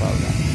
Pak.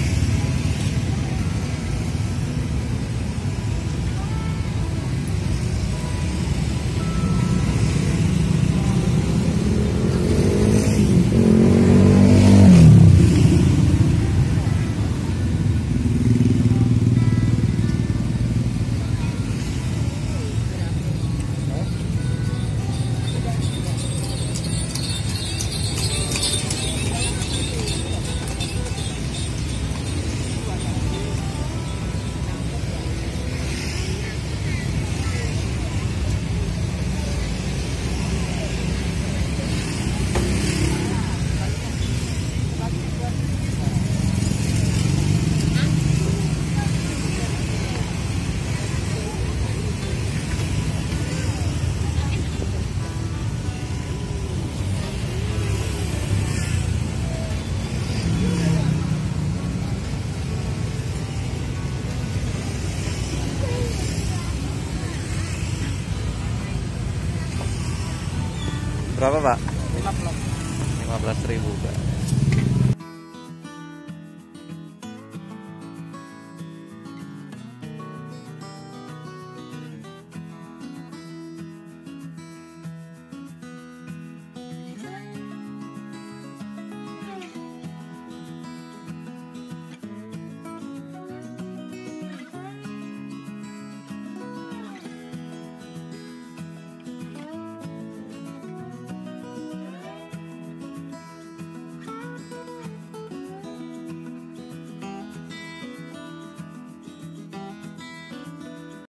Berapa Pak? 50. 15 ribu Pak.